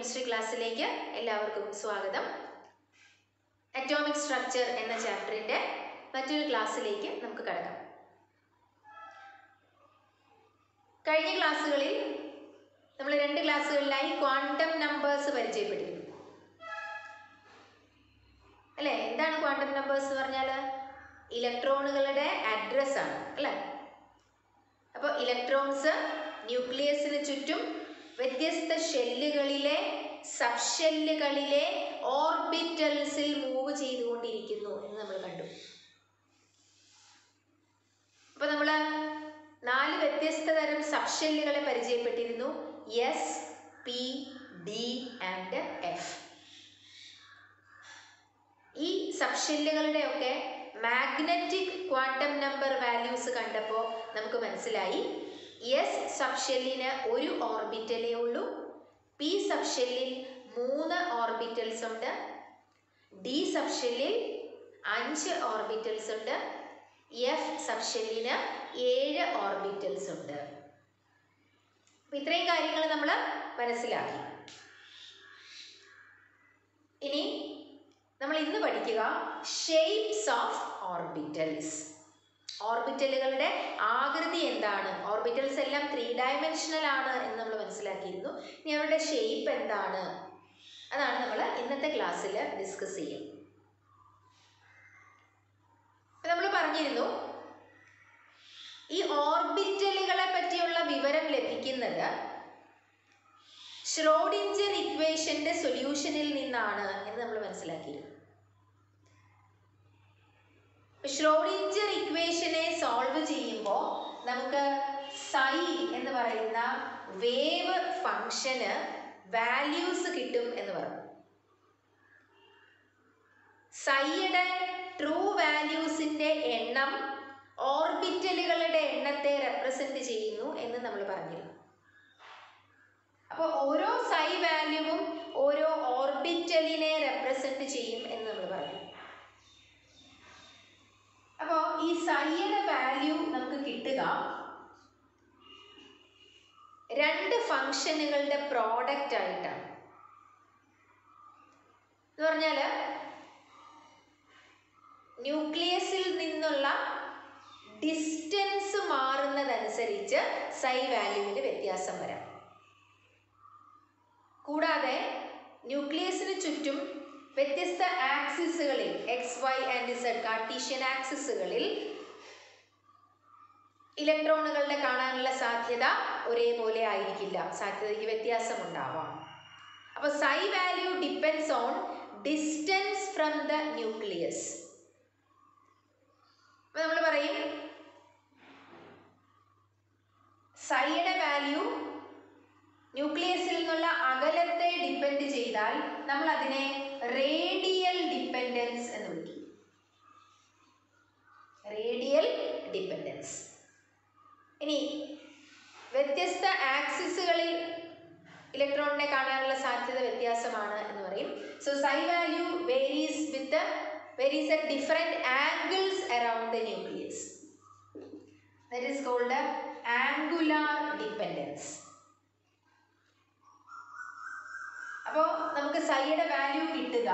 Chemistry ക്ലാസ്സിലേക്ക് എല്ലാവർക്കും സ്വാഗതം. അറ്റോമിക് സ്ട്രക്ചർ എന്ന ചാപ്റ്ററിന്റെ മറ്റൊരു ക്ലാസ്സിലേക്ക് നമുക്ക് കടക്കാം. കഴിഞ്ഞ ക്ലാസ്സുകളിൽ നമ്മൾ രണ്ട് ക്ലാസ്സുകളിലായി ക്വാണ്ടം നമ്പേഴ്സ് പരിചയപ്പെട്ടിരുന്നു. അല്ലേ? എന്താണ് ക്വാണ്ടം നമ്പേഴ്സ് എന്ന് പറഞ്ഞാൽ ഇലക്ട്രോണുകളുടെ അഡ്രസ്സാണ് അല്ലേ? അപ്പോൾ ഇലക്ട്രോൺസ് ന്യൂക്ലിയസിന് ചുറ്റും വ്യത്യസ്ത ഷെല്ലുകളിലെ സബ്ഷെല്ലുകളിലെ ഓർബിറ്റൽസിൽ മൂവ് ചെയ്തുകൊണ്ടിരിക്കുന്നു എന്ന് നമ്മൾ കണ്ടു. അപ്പൊ നമ്മൾ നാല് വ്യത്യസ്ത തരം സബ്ഷെല്ലുകളെ പരിചയപ്പെട്ടിരുന്നു. S P D and F ഈ സബ് ഒക്കെ മാഗ്നറ്റിക് ക്വാണ്ടം നമ്പർ വാല്യൂസ് കണ്ടപ്പോൾ നമുക്ക് മനസ്സിലായി. എസ് സബ്ഷെല്ലിന് ഒരു ഓർബിറ്റലേ ഉള്ളൂ. പി സബ്ഷെല്ലിൽ മൂന്ന് ഓർബിറ്റൽസ് ഉണ്ട്. ഡി സബ്ഷെല്ലിൽ അഞ്ച് ഓർബിറ്റൽസ് ഉണ്ട്. എഫ് സബ്ഷെല്ലിന് ഏഴ് ഓർബിറ്റൽസ് ഉണ്ട്. ഇത്രയും കാര്യങ്ങൾ നമ്മൾ മനസ്സിലാക്കി. ഇനി നമ്മൾ ഇന്ന് പഠിക്കുക ഷേപ്സ് ഓഫ് ഓർബിറ്റൽസ് ഓർബിറ്റലുകളുടെ ആകൃതി എന്താണ്? ഓർബിറ്റൽസ് എല്ലാം ത്രീ ഡയമെൻഷനൽ ആണ് എന്ന് നമ്മൾ മനസ്സിലാക്കിയിരുന്നു. ഇനി അവരുടെ ഷേപ്പ് എന്താണ്? അതാണ് നമ്മൾ ഇന്നത്തെ ക്ലാസ്സിൽ ഡിസ്കസ് ചെയ്യും. നമ്മൾ പറഞ്ഞിരുന്നു ഈ ഓർബിറ്റലുകളെ പറ്റിയുള്ള വിവരം ലഭിക്കുന്നത് ഷ്രോഡിഞ്ചർ ഇക്വേഷന്റെ സൊല്യൂഷനിൽ നിന്നാണ് എന്ന് നമ്മൾ മനസ്സിലാക്കിയിരുന്നു. ഷ്രോഡിഞ്ചർ ഇക്വേഷനെ സോൾവ് ചെയ്യുമ്പോൾ നമുക്ക് സൈ എന്ന് പറയുന്ന വേവ് ഫങ്ഷന് വാല്യൂസ് കിട്ടും എന്ന് പറഞ്ഞു സൈയുടെ ട്രൂ വാല്യൂസിന്റെ എണ്ണം ഓർബിറ്റലുകളുടെ എണ്ണത്തെ റെപ്രസെന്റ് ചെയ്യുന്നു എന്ന് നമ്മൾ പറഞ്ഞിരുന്നു. അപ്പോൾ ഓരോ സൈ വാല്യൂവും ഓരോ ഓർബിറ്റലിനെ റെപ്രസെന്റ് ചെയ്യും എന്ന് നമ്മൾ പറഞ്ഞു. അപ്പോൾ ഈ സൈയുടെ വാല്യൂ നമുക്ക് കിട്ടുക രണ്ട് ഫങ്ഷനുകളുടെ പ്രോഡക്റ്റ് ആയിട്ടാണ്. എന്ന് പറഞ്ഞാൽ ന്യൂക്ലിയസിൽ നിന്നുള്ള ഡിസ്റ്റൻസ് മാറുന്നതനുസരിച്ച് സൈ വാല്യൂവിന് വ്യത്യാസം വരാം. കൂടാതെ ന്യൂക്ലിയസിന് ചുറ്റും വ്യത്യസ്ത ആക്സിസുകളിൽ X Y and Z Cartesian ആക്സിസുകളിൽ ഇലക്ട്രോണുകളുടെ കാണാനുള്ള സാധ്യത ഒരേപോലെ ആയിരിക്കില്ല. സാധ്യതയ്ക്ക് വ്യത്യാസമുണ്ടാവാം. അപ്പോൾ psi value depends on distance from the nucleus അപ്പോൾ നമ്മൾ പറയും സൈയുടെ വാല്യൂ ന്യൂക്ലിയസിൽ നിന്നുള്ള അകലത്തെ ഡിപ്പെൻഡ് ചെയ്താൽ നമ്മൾ അതിനെ റേഡിയൽ ഡിപ്പെൻഡൻസ് എന്ന് വിളിക്കും. റേഡിയൽ ഡിപ്പെൻഡൻസ് ഇനി വ്യത്യസ്ത ആക്സിസുകളിൽ ഇലക്ട്രോണിനെ കാണാനുള്ള സാധ്യത വ്യത്യാസമാണ് എന്ന് പറയും. So psi value varies with varies at different angles around the nucleus that is called angular dependence അപ്പോൾ നമുക്ക് സൈയുടെ വാല്യൂ കിട്ടുക.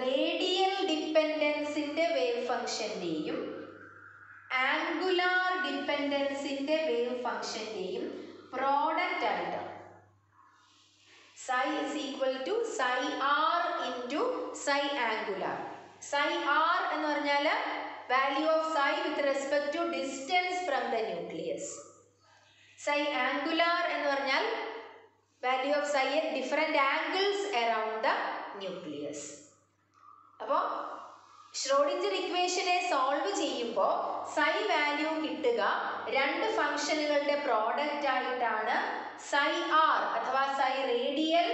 റേഡിയൽ ഡിപ്പെൻഡൻസിന്റെ വേവ് ഫംഗ്ഷന്റെയും ആംഗുലാർ ഡിപ്പെൻഡൻസിന്റെ വേവ് ഫംഗ്ഷന്റെയും പ്രോഡക്റ്റ് ആയിട്ട്. Psi is equal to psi R into psi angular psi R എന്ന് പറഞ്ഞാൽ value of psi with respect to distance from the nucleus psi angular എന്ന് പറഞ്ഞാൽ value of psi at different angles around the nucleus അപ്പോൾ Schrodinger ഇക്വേഷനെ solve ചെയ്യുമ്പോൾ psi value കിട്ടുക രണ്ട് ഫംഗ്ഷനുകളുടെ പ്രോഡക്റ്റ് ആയിട്ടാണ് സൈ ആർ അഥവാ psi radial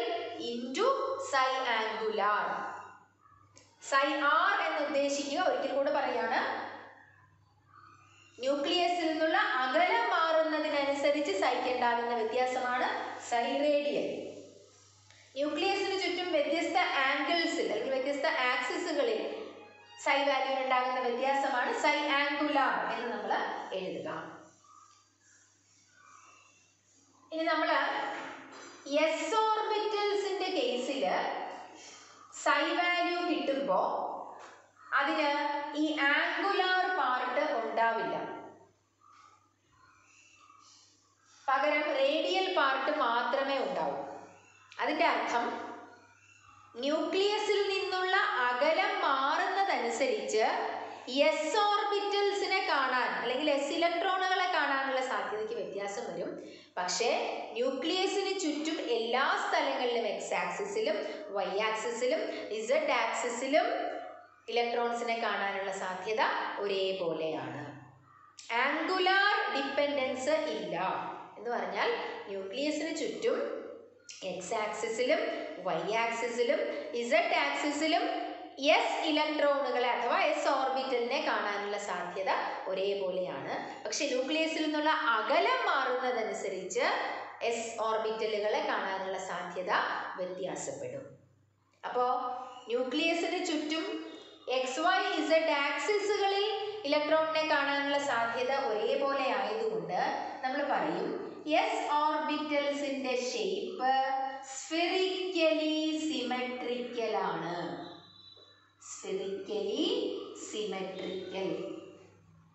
into psi angular psi R എന്ന് ഉദ്ദേശിക്കുക ഒരിക്കൽ കൂടെ പറയാണ് ന്യൂക്ലിയസിൽ നിന്നുള്ള അകലം സൈക്ക് ഉണ്ടാകുന്ന വ്യത്യാസമാണ് സൈ റേഡിയൽ ന്യൂക്ലിയസിന് ചുറ്റും വ്യത്യസ്ത ആംഗിൾസിൽ അല്ലെങ്കിൽ വ്യത്യസ്ത ആക്സിസുകളിൽ സൈ വാല്യൂ ഉണ്ടാകുന്ന വ്യത്യാസമാണ് സൈ ആംഗുലാർ എന്ന് നമ്മൾ എഴുതുക. ഇനി നമ്മൾ എസ് ഓർബിറ്റൽസിന്റെ കേസിൽ സൈ വാല്യൂ കിട്ടുമ്പോൾ അതിന് ഈ ആംഗുലാർ പാർട്ട് ഉണ്ടാവില്ല. പകരം റേഡിയൽ പാർട്ട് മാത്രമേ ഉണ്ടാവൂ. അതിന്റെ അർത്ഥം ന്യൂക്ലിയസിൽ നിന്നുള്ള അകലം മാറുന്നതനുസരിച്ച് എസ് ഓർബിറ്റൽസിനെ കാണാൻ അല്ലെങ്കിൽ എസ് ഇലക്ട്രോണുകളെ കാണാനുള്ള സാധ്യതയ്ക്ക് വ്യത്യാസം വരും. പക്ഷേ ന്യൂക്ലിയസിന് ചുറ്റും എല്ലാ സ്ഥലങ്ങളിലും എക്സ് ആക്സിസിലും വൈ ആക്സിസിലും ഇസഡ് ആക്സിസിലും ഇലക്ട്രോൺസിനെ കാണാനുള്ള സാധ്യത ഒരേപോലെയാണ്. ആംഗുലാർ ഡിപ്പെൻഡൻസ് ഇല്ല. എന്ന് പറഞ്ഞാൽ ന്യൂക്ലിയസിന് ചുറ്റും എക്സ് ആക്സിസിലും വൈ ആക്സിസിലും ഇസഡ് ആക്സിസിലും എസ് ഇലക്ട്രോണുകളെ അഥവാ എസ് ഓർബിറ്റലിനെ കാണാനുള്ള സാധ്യത ഒരേപോലെയാണ്. പക്ഷെ ന്യൂക്ലിയസിൽ നിന്നുള്ള അകലം മാറുന്നതനുസരിച്ച് എസ് ഓർബിറ്റലുകളെ കാണാനുള്ള സാധ്യത വ്യത്യാസപ്പെടും. അപ്പോൾ ന്യൂക്ലിയസിന് ചുറ്റും എക്സ് വൈ ഇസഡ് ആക്സിസുകളിൽ ഇലക്ട്രോണിനെ കാണാനുള്ള സാധ്യത ഒരേപോലെ ആയതുകൊണ്ട് നമ്മൾ പറയും എസ് ഓർബിറ്റൽസിന്റെ ഷേപ്പ് സ്ഫെറിക്കലി സിമെട്രിക്കൽ ആണ് സ്ഫെറിക്കലി സിമെട്രിക്കൽ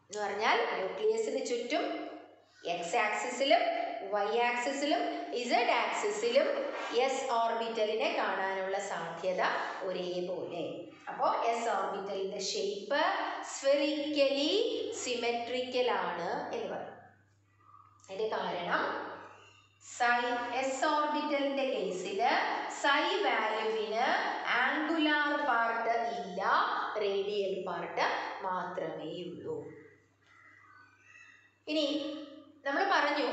എന്ന് പറഞ്ഞാൽ ന്യൂക്ലിയസിന് ചുറ്റും എക്സ് ആക്സിസിലും വൈ ആക്സിസിലും ഇസഡ് ആക്സിസിലും എസ് ഓർബിറ്റലിനെ കാണാനുള്ള സാധ്യത ഒരേപോലെ. അപ്പോൾ എസ് ഓർബിറ്റലിന്റെ ഷേപ്പ് സ്ഫെറിക്കലി സിമെട്രിക്കൽ ആണ് എന്ന് പറയും. അതിന്റെ കാരണം സൈ എസ് ഓർബിറ്റലിന്റെ കേസിൽ സൈ വാല്യൂവിന് ആംഗുലാർ പാർട്ട് ഇല്ല റേഡിയൽ പാർട്ട് മാത്രമേ ഉള്ളൂ. ഇനി നമ്മൾ പറഞ്ഞു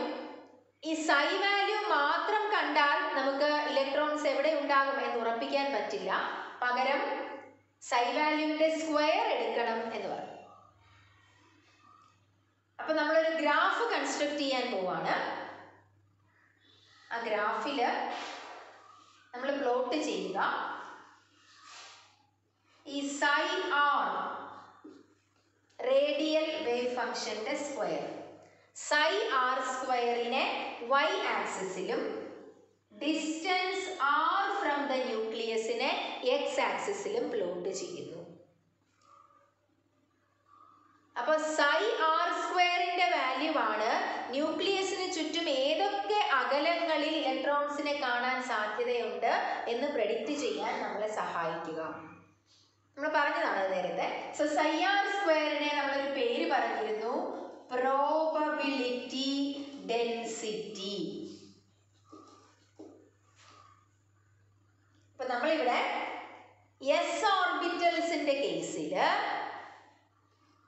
ഈ സൈ വാല്യൂ മാത്രം കണ്ടാൽ നമുക്ക് ഇലക്ട്രോൺസ് എവിടെ ഉണ്ടാകും എന്ന് ഉറപ്പിക്കാൻ പറ്റില്ല. പകരം സൈ വാല്യൂവിന്റെ സ്ക്വയർ എടുക്കണം എന്ന് പറഞ്ഞു. അപ്പൊ നമ്മളൊരു ഗ്രാഫ് കൺസ്ട്രക്ട് ചെയ്യാൻ പോവാണ്. ആ ഗ്രാഫിൽ നമ്മൾ പ്ലോട്ട് ചെയ്യുക. ഈ സൈ ആർ റേഡിയൽ വേവ് ഫംഗ്ഷന്റെ സ്ക്വയർ സൈ ആർ സ്ക്വയറിനെ വൈ ആക്സിസിലും ഡിസ്റ്റൻസ് ആർ ഫ്രം ദ ന്യൂക്ലിയസിനെ എക്സ് ആക്സിസിലും പ്ലോട്ട് ചെയ്യുന്നു. അപ്പൊ സൈ ആർ സ്ക്വയറിന്റെ വാല്യൂ ആണ്. ന്യൂക്ലിയസിന് ചുറ്റും ഏതൊക്കെ അകലങ്ങളിൽ ഇലക്ട്രോൺസിനെ കാണാൻ സാധ്യതയുണ്ട് എന്ന് പ്രഡിക്റ്റ് ചെയ്യാൻ നമ്മളെ സഹായിക്കുക. നമ്മൾ പറഞ്ഞതാണ് നേരത്തെ. സോ സൈ ആർ സ്ക്വയറിനെ നമ്മളൊരു പേര് പറഞ്ഞിരുന്നു. പ്രോബബിലിറ്റി ഡെൻസിറ്റി ഇപ്പൊ നമ്മളിവിടെ എസ് ഓർബിറ്റൽസിന്റെ കേസിൽ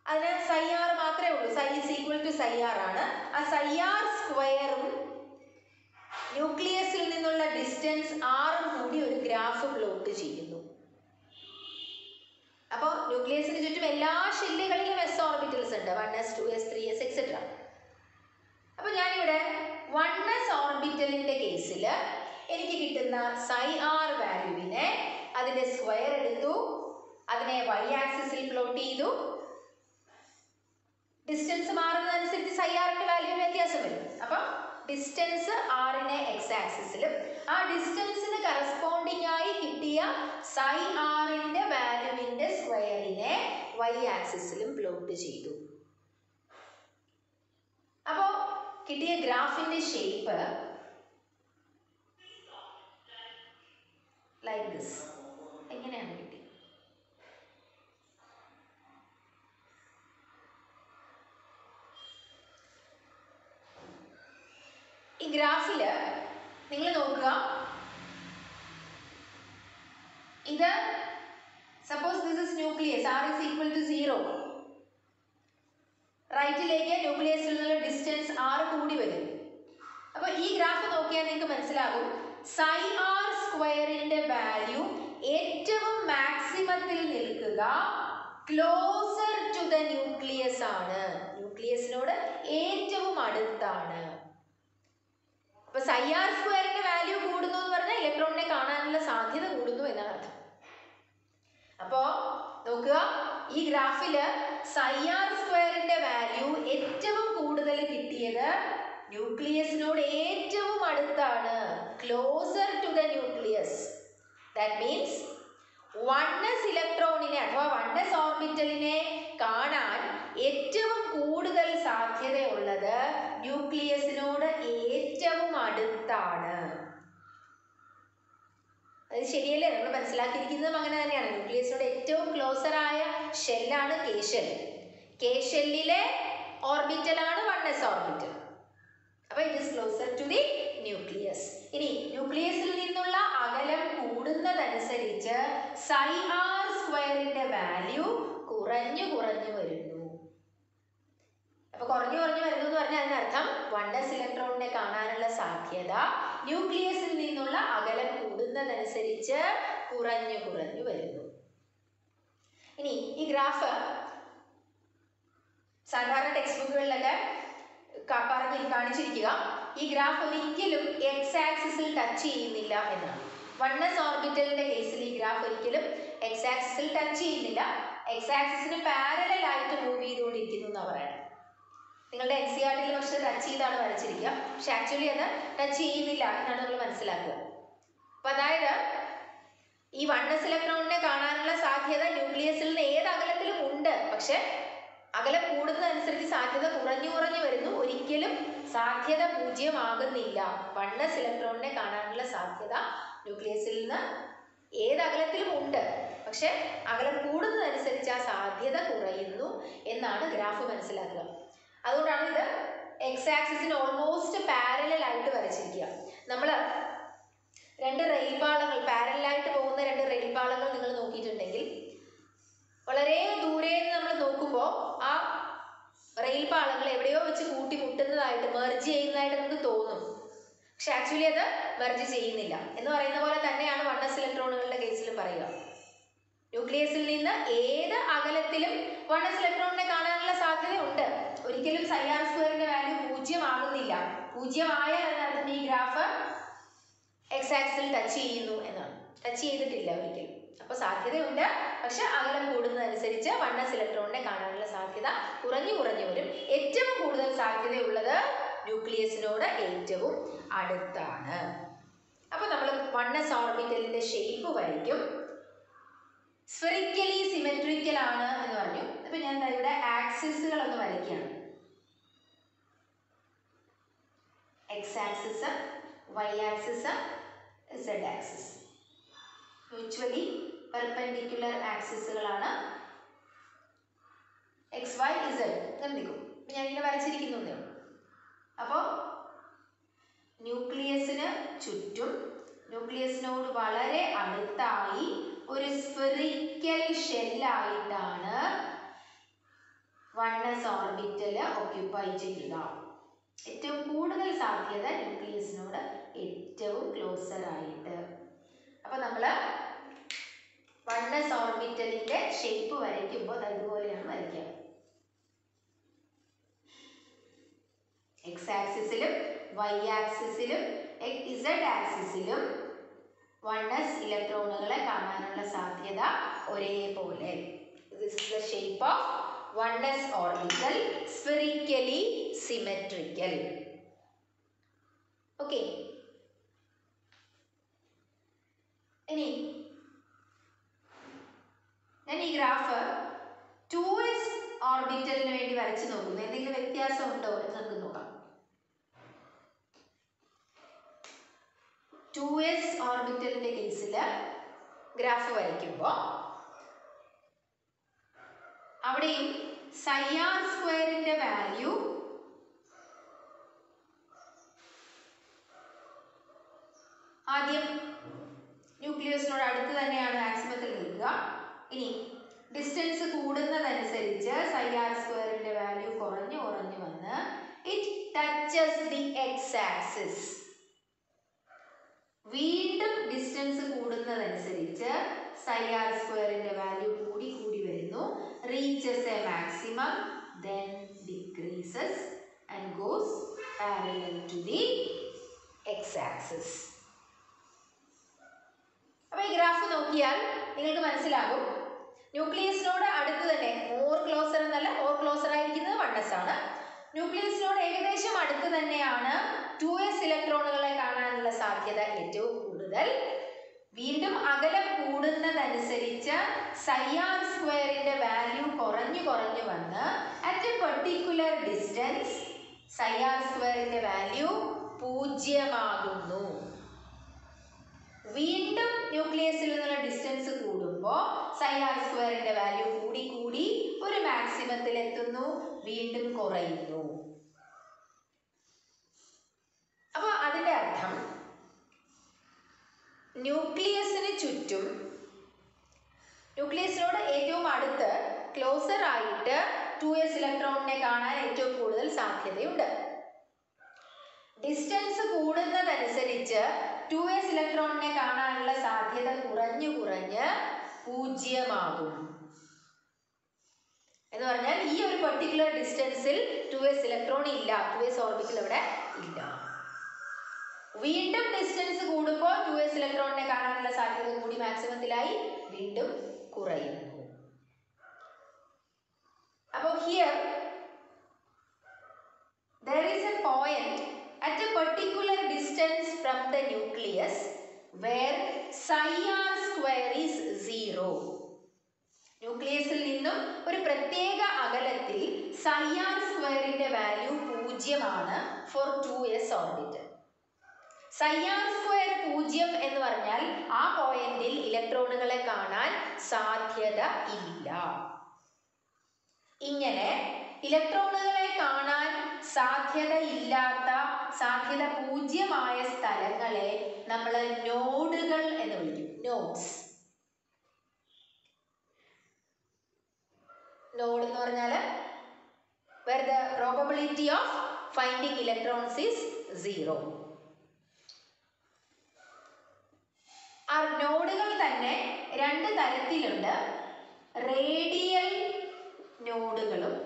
അതിന് സൈ ആർ മാത്രമേ ഉള്ളൂ psi is equal to psi R ആണ് ആ സൈ ആർ സ്ക്വയറും ന്യൂക്ലിയസിൽ നിന്നുള്ള ഡിസ്റ്റൻസ് ആറും കൂടി ഒരു ഗ്രാഫ് പ്ലോട്ട് ചെയ്യുന്നു. അപ്പോൾ ന്യൂക്ലിയസിന് ചുറ്റും എല്ലാ ഷെല്ലുകളിലും എസ് ഓർബിറ്റൽസ് ഉണ്ട്. One S two S three S etcetera അപ്പോൾ ഞാനിവിടെ വൺ എസ് ഓർബിറ്റലിന്റെ കേസിൽ എനിക്ക് കിട്ടുന്ന സൈ ആർ വാല്യൂവിനെ അതിന്റെ സ്ക്വയർ എടുത്തു. അതിനെ വൈ ആക്സിസിൽ പ്ലോട്ട് ചെയ്തു. ഡിസ്റ്റൻസ് മാറുന്നതനുസരിച്ച് സൈ വാല്യൂ വ്യത്യാസം വരും. അപ്പം ഡിസ്റ്റൻസ് ആറിനെ എക്സ് ആക്സിസിലും ആ ഡിസ്റ്റൻസിന് കറസ്പോണ്ടിങ് ആയി കിട്ടിയ സൈ ആറിന്റെ വാല്യൂവിന്റെ സ്ക്വയറിനെ വൈ ആക്സിസിലും പ്ലോട്ട് ചെയ്തു. അപ്പോൾ കിട്ടിയ ഗ്രാഫിന്റെ ഷേപ്പ് ലൈക്ക് ദിസ് എങ്ങനെയാണ്? ഗ്രാഫിൽ നിങ്ങൾ നോക്കുക. ഇത് suppose this is nucleus R is equal to zero റൈറ്റിലേക്ക് ന്യൂക്ലിയസിൽ നിന്നുള്ള ഡിസ്റ്റൻസ് ആറ് കൂടി വരും. അപ്പോൾ ഈ ഗ്രാഫ് നോക്കിയാൽ നിങ്ങൾക്ക് മനസ്സിലാകും. സൈ ആർ സ്ക്വയറിന്റെ വാല്യൂ ഏറ്റവും മാക്സിമത്തിൽ നിൽക്കുക ക്ലോസർ ടു ദ ന്യൂക്ലിയസ് ആണ്. ന്യൂക്ലിയസിനോട് ഏറ്റവും അടുത്താണ്. അപ്പൊ സൈ ആർ സ്ക്വയറിന്റെ വാല്യൂ കൂടുന്നു എന്ന് പറഞ്ഞാൽ ഇലക്ട്രോണിനെ കാണാനുള്ള സാധ്യത കൂടുന്നു എന്നാണ് അർത്ഥം. അപ്പോ നോക്കുക ഈ ഗ്രാഫിൽ സൈ ആർ സ്ക്വയറിന്റെ വാല്യൂ ഏറ്റവും കൂടുതൽ കിട്ടിയത് ന്യൂക്ലിയസിനോട് ഏറ്റവും അടുത്താണ് closer to the nucleus that means one S ഇലക്ട്രോണിനെ അഥവാ വണ്ണസ് ഓർബിറ്റലിനെ കാണാൻ ഏറ്റവും കൂടുതൽ സാധ്യതയുള്ളത് ന്യൂക്ലിയസിനോട് അടുത്താണ് അത് ശരിയല്ലേ? നമ്മൾ മനസ്സിലാക്കിയിരിക്കുന്നതും അങ്ങനെ തന്നെയാണ്. ന്യൂക്ലിയസിനോട് ഏറ്റവും ക്ലോസർ ആയ ഷെല്ലാണ് കെ ഷെൽ കെ ഷെല്ലിലെ എസ് ഓർബിറ്റൽ. അപ്പൊ it is closer to the nucleus ഇനി ന്യൂക്ലിയസിൽ നിന്നുള്ള അകലം കൂടുന്നതനുസരിച്ച് സൈ ആർ സ്ക്വയറിന്റെ വാല്യൂ കുറഞ്ഞു കുറഞ്ഞു വരുന്നു അപ്പൊ കുറഞ്ഞു കുറഞ്ഞു വരുന്നു എന്ന് പറഞ്ഞാൽ അതിനർത്ഥം വണ്ണസ് ഇലക്ട്രോണിനെ കാണാനുള്ള സാധ്യത ന്യൂക്ലിയസിൽ നിന്നുള്ള അകലം കൂടുന്നതനുസരിച്ച് കുറഞ്ഞു കുറഞ്ഞു വരുന്നു. ഇനി ഈ ഗ്രാഫ് സാധാരണ ടെക്സ്റ്റ് ബുക്കുകളിലൊക്കെ പറഞ്ഞ് കാണിച്ചിരിക്കുക. ഈ ഗ്രാഫ് ഒരിക്കലും എക്സ് ആക്സിസിൽ ടച്ച് ചെയ്യുന്നില്ല എന്നാണ്. വണ്ണസ് ഓർബിറ്റലിന്റെ കേസിൽ ഈ ഗ്രാഫ് ഒരിക്കലും എക്സ് ആക്സിസിൽ ടച്ച് ചെയ്യുന്നില്ല. എക്സ് ആക്സിസിന് പാരലായിട്ട് മൂവ് ചെയ്തുകൊണ്ടിരിക്കുന്നു എന്നാണ് പറയുന്നത്. നിങ്ങളുടെ എൻ സി ആർ ടിയിൽ പക്ഷേ ടച്ച് ചെയ്താണ് വരച്ചിരിക്കുക. പക്ഷെ ആക്ച്വലി അത് ടച്ച് ചെയ്യുന്നില്ല എന്നാണ് നമ്മൾ മനസ്സിലാക്കുക. അപ്പൊ അതായത് ഈ വണ്ണസ് ഇലക്ട്രോണിനെ കാണാനുള്ള സാധ്യത ന്യൂക്ലിയസിൽ നിന്ന് ഏത് അകലത്തിലും ഉണ്ട്. പക്ഷെ അകലം കൂടുന്നതനുസരിച്ച് സാധ്യത കുറഞ്ഞു കുറഞ്ഞു വരുന്നു. ഒരിക്കലും സാധ്യത പൂജ്യമാകുന്നില്ല. വണ്ണസ് ഇലക്ട്രോണിനെ കാണാനുള്ള സാധ്യത ന്യൂക്ലിയസിൽ നിന്ന് ഏത് അകലത്തിലും ഉണ്ട്. പക്ഷെ അകലം കൂടുന്നതനുസരിച്ച് ആ സാധ്യത കുറയുന്നു എന്നാണ് ഗ്രാഫ് മനസ്സിലാക്കുക. അതുകൊണ്ടാണ് ഇത് എക്സ് ആക്സിസിന് ഓൾമോസ്റ്റ് പാരലൽ ആയിട്ട് വരച്ചിരിക്കുക. നമ്മൾ രണ്ട് റെയിൽ പാളങ്ങൾ പാരലായിട്ട് പോകുന്ന രണ്ട് റെയിൽ പാളങ്ങൾ നിങ്ങൾ നോക്കിയിട്ടുണ്ടെങ്കിൽ വളരെ ദൂരെ നിന്ന് നമ്മൾ നോക്കുമ്പോൾ ആ റെയിൽ പാളങ്ങൾ എവിടെയോ വെച്ച് കൂട്ടി മുട്ടുന്നതായിട്ട് മെർജ് ചെയ്യുന്നതായിട്ട് നമുക്ക് തോന്നും. പക്ഷെ ആക്ച്വലി അത് മെർജ് ചെയ്യുന്നില്ല. എന്ന് പറയുന്ന പോലെ തന്നെയാണ് വണ്ണസ് ഇലക്ട്രോണുകളുടെ കേസിലും പറയുക. ന്യൂക്ലിയസിൽ നിന്ന് ഏത് അകലത്തിലും വൺ എസ് ഇലക്ട്രോണിനെ കാണാനുള്ള സാധ്യതയുണ്ട്. ഒരിക്കലും സൈ സ്ക്വയറിന്റെ വാല്യൂ പൂജ്യമാകുന്നില്ല. പൂജ്യമായാൽ എന്നർത്ഥം ഈ ഗ്രാഫ് എക്സ് ആക്സിൽ ടച്ച് ചെയ്യുന്നു എന്നാണ്. ടച്ച് ചെയ്തിട്ടില്ല ഒരിക്കലും. അപ്പൊ സാധ്യതയുണ്ട്. പക്ഷെ അകലം കൂടുന്നതനുസരിച്ച് വൺ എസ് ഇലക്ട്രോണിനെ കാണാനുള്ള സാധ്യത കുറഞ്ഞു കുറഞ്ഞു വരും. ഏറ്റവും കൂടുതൽ സാധ്യതയുള്ളത് ന്യൂക്ലിയസിനോട് ഏറ്റവും അടുത്താണ്. അപ്പൊ നമ്മൾ വൺ എസ് ഓർബിറ്റലിന്റെ ഷേപ്പ് വരയ്ക്കും. സ്ഫെറിക്കലി സിമെട്രിക്കൽ ആണ് എന്ന് പറഞ്ഞു. അപ്പൊ ഞാൻ എന്താ ഇവിടെ ആക്സിസുകൾ ഒന്ന് വരയ്ക്കുകയാണ്. X axis Y axis Z axis mutually perpendicular ആക്സിസുകളാണ് X Y Z നിർമ്മിക്കും ഞാൻ ഇങ്ങനെ വരച്ചിരിക്കുന്നു അപ്പോൾ ന്യൂക്ലിയസിന് ചുറ്റും ന്യൂക്ലിയസിനോട് വളരെ അടുത്തായി ഒരു സ്ഫെറിക്കൽ ഷെല്ലായിട്ടാണ് വണ്ണസ് ഓർബിറ്റൽ ഓക്യുപ്പൈ ചെയ്യുക. ഏറ്റവും കൂടുതൽ സാധ്യത ന്യൂക്ലിയസിനോട് ഏറ്റവും ക്ലോസർ ആയിട്ട്. അപ്പൊ നമ്മൾ വണ്ണസ് ഓർബിറ്റലിന്റെ ഷേപ്പ് വരയ്ക്കുമ്പോൾ അതുപോലെയാണ് വരയ്ക്കുക. എക്സ് ആക്സിസിലും വൈ ആക്സിസിലും ഇസഡ് ആക്സിസിലും വണ്ണസ് ഇലക്ട്രോണുകളെ കാണാനുള്ള സാധ്യത ഒരേപോലെ. This is the shape of one S orbital spherically symmetrical okay ഇനി ഞാൻ ഈ ഗ്രാഫ് ടു എസ് ഓർബിറ്റലിന് വേണ്ടി വരച്ചു നോക്കുന്നു. എന്തെങ്കിലും വ്യത്യാസം ഉണ്ടോ എന്ന് നമുക്ക് നോക്കാം ടു എസ് ഓർബിറ്റലിന്റെ കേസിൽ ഗ്രാഫ് വരയ്ക്കുമ്പോൾ അവിടെയും സൈ ആർ സ്ക്വയറിന്റെ വാല്യൂ ആദ്യം ന്യൂക്ലിയസിനോട് അടുത്ത് തന്നെയാണ് മാക്സിമത്തിൽ നിൽക്കുക. ഇനി ഡിസ്റ്റൻസ് കൂടുന്നതനുസരിച്ച് സൈ ആർ സ്ക്വയറിന്റെ വാല്യൂ കുറഞ്ഞു കുറഞ്ഞു വന്ന് it touches the X axis വീണ്ടും ഡിസ്റ്റൻസ് കൂടുന്നതനുസരിച്ച് സൈ ആർ സ്ക്വയറിന്റെ വാല്യൂ കൂടി കൂടി വരുന്നു. Reaches a maximum then decreases and goes parallel to the X axis അപ്പൊ ഈ ഗ്രാഫ് നോക്കിയാൽ നിങ്ങൾക്ക് മനസ്സിലാകും. ന്യൂക്ലിയസിനോട് അടുത്ത് തന്നെ മോർ ക്ലോസർ എന്നല്ല മോർ ക്ലോസർ ആയിരിക്കുന്നത് വണ്ണസ് ആണ്. ന്യൂക്ലിയസിനോട് ഏകദേശം അടുത്ത് തന്നെയാണ് ടു എസ് ഇലക്ട്രോണുകളെ കാണാനുള്ള സാധ്യത ഏറ്റവും കൂടുതൽ. വീണ്ടും അകലം കൂടുന്നതനുസരിച്ച് സയ്യാർ സ്ക്വയറിന്റെ വാല്യൂ കുറഞ്ഞു കുറഞ്ഞു വന്ന് at a particular distance psi R സ്ക്വയറിന്റെ വാല്യൂ പൂജ്യമാകുന്നു. വീണ്ടും ന്യൂക്ലിയസിൽ നിന്നുള്ള ഡിസ്റ്റൻസ് കൂടുമ്പോൾ സൈആർ സ്ക്വയറിന്റെ വാല്യൂ കൂടി കൂടി ഒരു മാക്സിമത്തിൽ എത്തുന്നു വീണ്ടും കുറയുന്നു. അപ്പോൾ അതിന്റെ അർത്ഥം ന്യൂക്ലിയസിന് ചുറ്റും ന്യൂക്ലിയസിനോട് ഏറ്റവും അടുത്ത് ക്ലോസർ ആയിട്ട് ടു എസ് ഇലക്ട്രോണിനെ കാണാൻ ഏറ്റവും കൂടുതൽ സാധ്യതയുണ്ട്. ഡിസ്റ്റൻസ് കൂടുന്നതനുസരിച്ച് ടു എസ് ഇലക്ട്രോണിനെ കാണാനുള്ള സാധ്യത കുറഞ്ഞു കുറഞ്ഞ് പൂജ്യമാകും. എന്ന് പറഞ്ഞാൽ ഈ ഒരു പെർട്ടിക്കുലർ ഡിസ്റ്റൻസിൽ ടു എസ് ഇലക്ട്രോൺ ഇല്ല. ടു എസ് ഓർബിറ്റിൽ ഇവിടെ ഇല്ല. വീണ്ടും ഡിസ്റ്റൻസ് കൂടുമ്പോൾ ടു എസ് ഇലക്ട്രോണിനെ കാണാനുള്ള സാധ്യത കൂടി മാക്സിമത്തിലായി വീണ്ടും കുറയുന്നു അപ്പോൾ here there is a point at a particular distance from the nucleus where psi r square is zero. ന്യൂക്ലിയസിൽ നിന്നും ഒരു പ്രത്യേക അകലത്തിൽ psi r സ്ക്വയറിന്റെ വാല്യൂ പൂജ്യമാണ് for two S orbit psi r square പൂജ്യം എന്ന് പറഞ്ഞാൽ ആ പോയിന്റിൽ ഇലക്ട്രോണുകളെ കാണാൻ സാധ്യത ഇല്ല ഇങ്ങനെ ഇലക്ട്രോണുകളെ കാണാൻ സാധ്യതയില്ലാത്ത സാധ്യത പൂജ്യമായ സ്ഥലങ്ങളെ നമ്മൾ നോഡുകൾ എന്ന് വിളിക്കും. നോഡ്സ്. നോഡ് എന്ന് പറഞ്ഞാൽ where the probability of finding electrons is zero ആ നോഡുകൾ തന്നെ രണ്ട് തരത്തിലുണ്ട്. റേഡിയൽ നോഡുകളും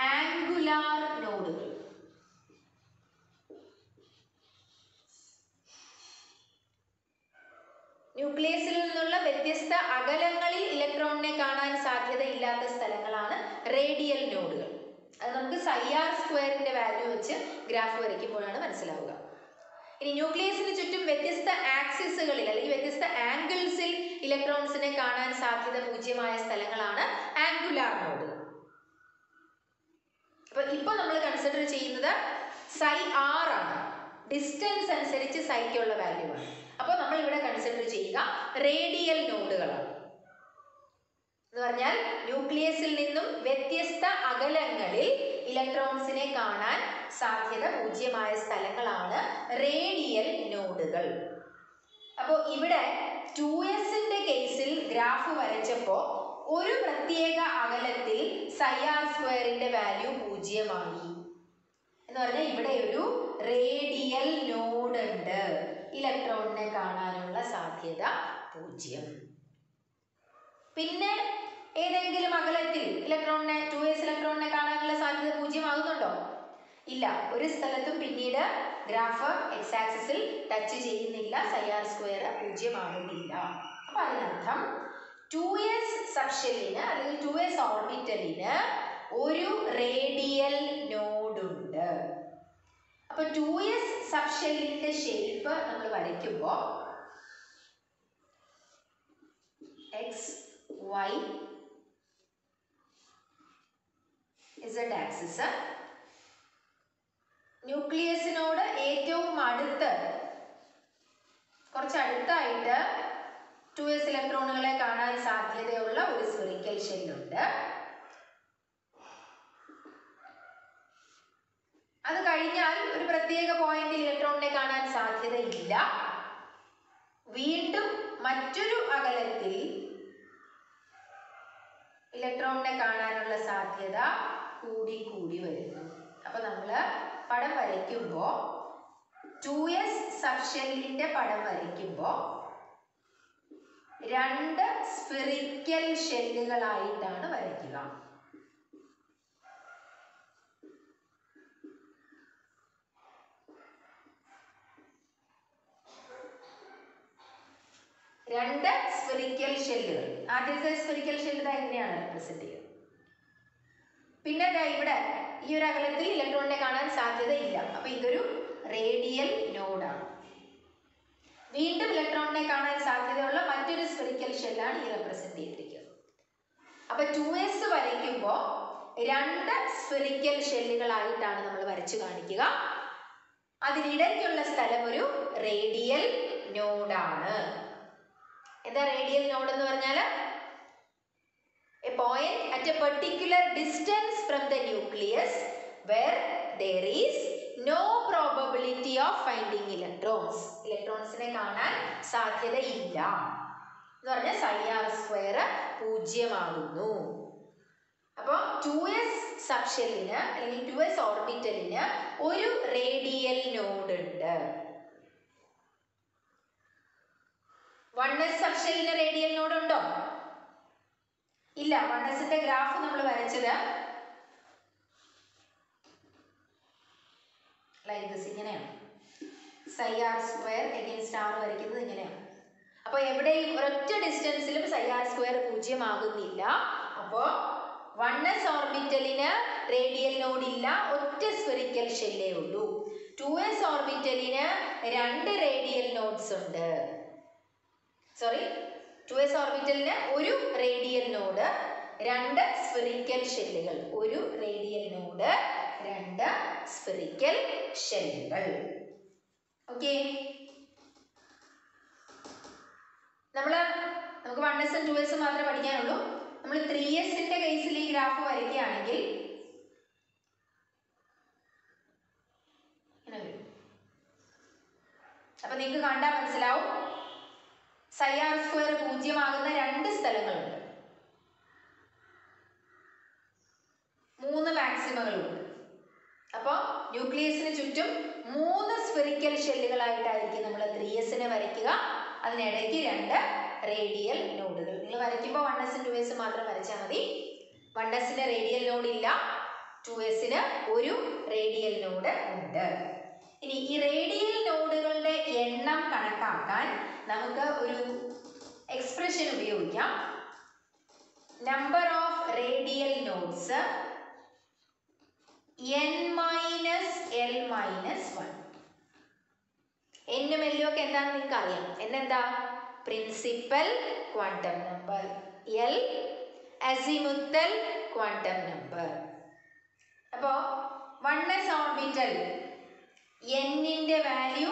ആംഗുലാർ നോഡുകൾ ന്യൂക്ലിയസിൽ നിന്നുള്ള വ്യത്യസ്ത അകലങ്ങളിൽ ഇലക്ട്രോണിനെ കാണാൻ സാധ്യതയില്ലാത്ത സ്ഥലങ്ങളാണ് റേഡിയൽ നോഡുകൾ. അത് നമുക്ക് സയ്യാർ സ്ക്വയറിന്റെ വാല്യൂ വെച്ച് ഗ്രാഫ് വരയ്ക്കുമ്പോഴാണ് മനസ്സിലാവുക. ഇനി ന്യൂക്ലിയസിന് ചുറ്റും വ്യത്യസ്ത ആക്സിസുകളിൽ അല്ലെങ്കിൽ വ്യത്യസ്ത ആംഗിൾസിൽ ഇലക്ട്രോൺസിനെ കാണാൻ സാധ്യത പൂജ്യമായ സ്ഥലങ്ങളാണ് ആംഗുലാർ നോഡുകൾ. അപ്പൊ ഇപ്പൊ നമ്മൾ കൺസിഡർ ചെയ്യുന്നത് സൈ ആർ ആണ്. ഡിസ്റ്റൻസ് അനുസരിച്ച് സൈക്കുള്ള വാല്യൂ ആണ്. അപ്പോൾ നമ്മൾ ഇവിടെ കൺസിഡർ ചെയ്യുക റേഡിയൽ നോഡുകളാണ് എന്ന് പറഞ്ഞാൽ ന്യൂക്ലിയസിൽ നിന്നും വ്യത്യസ്ത അകലങ്ങളിൽ ഇലക്ട്രോൺസിനെ കാണാൻ സാധ്യത പൂജ്യമായ സ്ഥലങ്ങളാണ് റേഡിയൽ നോഡുകൾ. അപ്പോൾ ഇവിടെ ടു എസിന്റെ കേസിൽ ഗ്രാഫ് വരച്ചപ്പോൾ ഒരു പ്രത്യേക അകലത്തിൽ സയാർ സ്ക്വയറിന്റെ വാല്യൂ പൂജ്യമായി. എന്ന് പറഞ്ഞാൽ ഇവിടെ ഒരു റേഡിയൽ നോഡ് ഉണ്ട്. ഇലക്ട്രോണിനെ കാണാനുള്ള സാധ്യത പൂജ്യം. പിന്നെ ഏതെങ്കിലും അകലത്തിൽ ഇലക്ട്രോണിനെ ടു എസ് ഇലക്ട്രോണിനെ കാണാനുള്ള സാധ്യത പൂജ്യമാകുന്നുണ്ടോ? ഇല്ല. ഒരു സ്ഥലത്തും പിന്നീട് ഗ്രാഫ് എക്സ് ടച്ച് ചെയ്യുന്നില്ല. സൈആർ സ്ക്വയർ പൂജ്യമാകുന്നില്ല. അപ്പൊ അതിനർത്ഥം ടു എസ് സബ്ഷെല്ലിന് അല്ലെങ്കിൽ ടു എസ് ഓർബിറ്റലിന് ഒരു റേഡിയൽ നോഡുണ്ട് അപ്പൊ ടു എസ് സബ്ഷെല്ലിന്റെ ഷേപ്പ് നമ്മൾ വരയ്ക്കുമ്പോൾ എക്സ് വൈ ഇസഡ് ആക്സിസ് ന്യൂക്ലിയസിനോട് ഏറ്റവും അടുത്ത് കുറച്ച് അടുത്തായിട്ട് ടു എസ് ഇലക്ട്രോണുകളെ കാണാൻ സാധ്യതയുള്ള ഒരു സ്ഫെറിക്കൽ ഷെല്ലുണ്ട് അത് കഴിഞ്ഞാൽ ഒരു പ്രത്യേക പോയിന്റിൽ ഇലക്ട്രോണിനെ കാണാൻ സാധ്യതയില്ല. വീണ്ടും മറ്റൊരു അകലത്തിൽ ഇലക്ട്രോണിനെ കാണാനുള്ള സാധ്യത കൂടി കൂടി വരുന്നു. അപ്പൊ നമ്മൾ പടം വരയ്ക്കുമ്പോൾ ടു എസ് സബ്ഷെല്ലിന്റെ പടം വരയ്ക്കുമ്പോൾ രണ്ട് സ്ഫെറിക്കൽ ഷെല്ലുകളായിട്ടാണ് വരയ്ക്കുക. രണ്ട് സ്ഫിറിക്കൽ ഷെല്ലുകൾ ആദ്യത്തെ സ്ഫിറിക്കൽ ഷെല്ല് ഇതാ ഇങ്ങനെയാണ് റെപ്രസെന്റ് ചെയ്യുന്നത് പിന്നെ ഇതാ ഇവിടെ ഈ ഒരു അകലത്തിൽ ഇലക്ട്രോണിനെ കാണാൻ സാധ്യതയില്ല. അപ്പൊ ഇതൊരു റേഡിയൽ നോഡാണ് വീണ്ടും ഇലക്ട്രോണിനെ കാണാൻ സാധ്യതയുള്ള മറ്റൊരു സ്പെറിക്കൽ ഷെല്ലാണ് ഈ റെപ്രസെന്റ് ചെയ്തിരിക്കുന്നത്. അപ്പൊ ടു എസ് വരയ്ക്കുമ്പോൾ രണ്ട് സ്പെറിക്കൽ ഷെല്ലുകളായിട്ടാണ് നമ്മൾ വരച്ചു കാണിക്കുക. അതിനിടയ്ക്കുള്ള സ്ഥലം ഒരു റേഡിയൽ നോഡാണ് എന്താ റേഡിയൽ നോഡ് എന്ന് പറഞ്ഞാൽ? A point at a particular distance from the nucleus where there is no probability of finding electrons ഇലക്ട്രോൺസിനെ കാണാൻ സാധ്യതയില്ല. എന്ന് പറഞ്ഞാൽ സൈ ആർ സ്ക്വയർ പൂജ്യമാകുന്നു. അപ്പോൾ ടു എസ് സബ്ഷെല്ലിന് അല്ലെങ്കിൽ ടു എസ് ഓർബിറ്റലിന് ഒരു റേഡിയൽ നോഡ് ഉണ്ട്. വൺ സബ്ഷെല്ലിന് റേഡിയൽ നോഡ് ഉണ്ടോ? ഇല്ല വൺ എസിന്റെ ഗ്രാഫ് നമ്മൾ വരച്ചത് ലൈക്ക് ദിസ് ഇങ്ങനെയാണ്. സൈ സ്ക്വയർ എഗൻസ്റ്റ് ആർ വരയ്ക്കുന്നത് ഇങ്ങനെയാണ്. അപ്പൊ എവിടെയും ഒരൊറ്റ ഡിസ്റ്റൻസിലും സൈ ആർ സ്ക്വയർ പൂജ്യമാകുന്നില്ല. അപ്പോൾ വൺ എസ് ഓർബിറ്റലിന് റേഡിയൽ നോഡ് ഇല്ല ഒറ്റ സ്ഫെറിക്കൽ ഷെല്ലേ ഉള്ളൂ. ടു എസ് ഓർബിറ്റലിന് രണ്ട് റേഡിയൽ നോഡ്സ് ഉണ്ട്. സോറി ടു എസ് ഓർബിറ്റലിന് ഒരു റേഡിയൽ നോഡ് രണ്ട് സ്ഫെറിക്കൽ ഷെല്ലുകൾ ഒരു റേഡിയൽ നോഡ് രണ്ട് സ്ഫെറിക്കൽ ഷെല്ലുകൾ ഓക്കെ നമ്മൾ നമുക്ക് വൺ എസും ടു എസും മാത്രമേ പഠിക്കാനുള്ളൂ. നമ്മൾ ത്രീ എസിന്റെ കേസിൽ ഈ ഗ്രാഫ് വരയ്ക്കുകയാണെങ്കിൽ അപ്പൊ നിങ്ങൾക്ക് കണ്ടാൽ മനസ്സിലാവും. സൈ ആർ സ്ക്വയർ പൂജ്യമാകുന്ന രണ്ട് സ്ഥലങ്ങളുണ്ട്. മൂന്ന് മാക്സിമകളുണ്ട്. അപ്പോൾ ന്യൂക്ലിയസിന് ചുറ്റും മൂന്ന് സ്ഫെറിക്കൽ ഷെല്ലുകളായിട്ടായിരിക്കും നമ്മൾ ത്രീ എസിനെ വരയ്ക്കുക. അതിനിടയ്ക്ക് രണ്ട് റേഡിയൽ നോഡുകൾ നിങ്ങൾ വരയ്ക്കുമ്പോൾ വൺ എസും ടു എസ് മാത്രം വരച്ചാൽ മതി. വൺ എസിന് റേഡിയൽ നോഡ് ഇല്ല. ടു എസിന് ഒരു റേഡിയൽ നോഡ് ഉണ്ട്. ഇനി ഈ റേഡിയൽ നോഡുകളുടെ എണ്ണം കണക്കാക്കാൻ നമുക്ക് ഒരു എക്സ്പ്രഷൻ ഉപയോഗിക്കാം. Number of radial nodes N minus L minus one എന്നും എല്ലും ഒക്കെ എന്താണെന്ന് നിങ്ങൾക്ക് അറിയാം എന്നെന്താ principal quantum number L azimuthal quantum number അപ്പോൾ വൺ എസ് ഓർബിറ്റൽ എന്നിന്റെ വാല്യൂ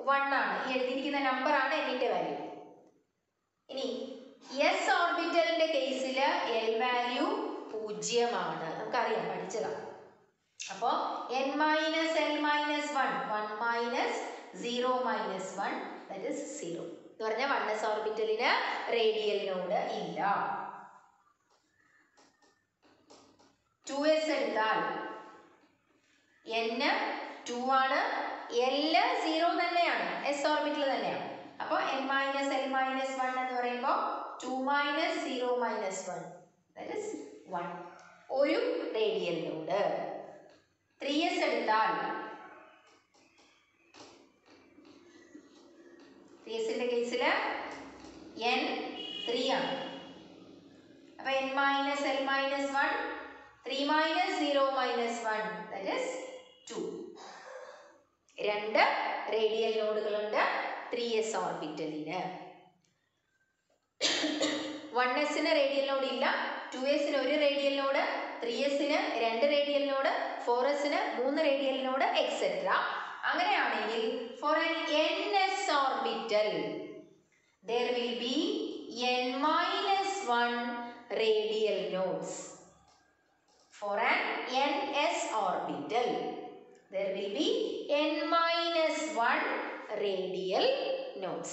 വൺ ആണ്. ഈ എഴുതിയിരിക്കുന്ന നമ്പർ ആണ് എന്നിന്റെ വാല്യൂ ഇനി എസ് ഓർബിറ്റലിന്റെ കേസിൽ എൽ വാല്യൂ പൂജ്യമാണ് നമുക്കറിയാം പഠിച്ചതാണ് അപ്പോൾ N minus L minus one one minus zero minus one that is zero എന്ന് പറഞ്ഞാൽ വൺ എസ് ഓർബിറ്റലിന് റേഡിയൽ നോഡ് ഇല്ല. ടു എസ് എടുത്താൽ എൻ ടു ആണ്. എൽ സീറോ തന്നെയാണ്. എസ് ഓർബിറ്റൽ തന്നെയാണ്. അപ്പോൾ N minus L minus one എന്ന് പറയുമ്പോൾ two minus zero minus one that is one ഒരു റേഡിയലിനോട് ത്രീ എസ് എടുത്താൽ ത്രീ എസിന്റെ കേസിൽ എൻ ത്രീ ആണ്. അപ്പൊ N minus L minus one three minus zero minus one that is രണ്ട് റേഡിയൽ നോഡുകളുണ്ട് ത്രീ എസ് ഓർബിറ്റലിന് വൺ എസിന് റേഡിയൽ നോഡ് ഇല്ല ടു എസിന് ഒരു റേഡിയൽ നോഡ് ത്രീ എസിന് രണ്ട് റേഡിയൽ നോഡ് ഫോർ എസിന് മൂന്ന് റേഡിയൽ നോഡ് എക്സെട്ര അങ്ങനെയാണെങ്കിൽ for N N S orbital there will be N minus one radial nodes for an N ns orbital. There will be n minus 1 radial nodes.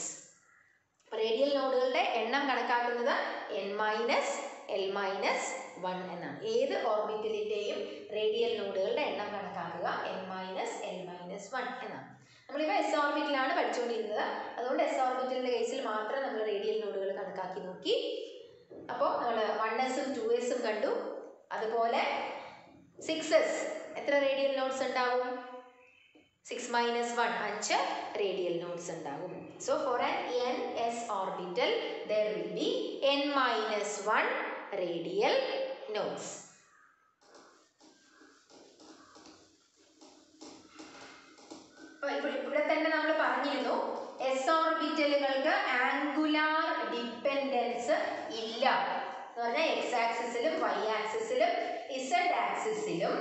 Radial നോഡുകളുടെ എണ്ണം കണക്കാക്കുന്നത് N minus L minus one എന്നാണ്. ഏത് ഓർബിറ്റലിന്റെയും radial നോഡുകളുടെ എണ്ണം കണക്കാക്കുക N minus L minus one എന്നാണ്. നമ്മളിപ്പോൾ എസ് ഓർബിറ്റലാണ് പഠിച്ചുകൊണ്ടിരുന്നത്. അതുകൊണ്ട് എസ് ഓർബിറ്റലിന്റെ കേസിൽ മാത്രം നമ്മൾ റേഡിയൽ നോഡുകൾ കണക്കാക്കി നോക്കി. അപ്പോൾ നമ്മൾ വൺ എസും ടു എസും കണ്ടു. അതുപോലെ സിക്സ് എസ് എത്ര റേഡിയൽ നോട്ട്സ് ഉണ്ടാവും? സിക്സ് മൈനസ് വൺ അഞ്ച് റേഡിയൽ നോട്ട്സ് ഉണ്ടാകും so for N N S orbital there will be N minus one radial nodes ഇവിടെ തന്നെ നമ്മൾ പറഞ്ഞിരുന്നു എസ് ഓർബിറ്റലുകൾക്ക് ആംഗുലാർ ഡിപ്പെൻഡൻസ് ഇല്ല. എന്ന് പറഞ്ഞാൽ എക്സ് ആക്സിസിലും വൈ ആക്സിസിലും ഇസഡ് ആക്സിസിലും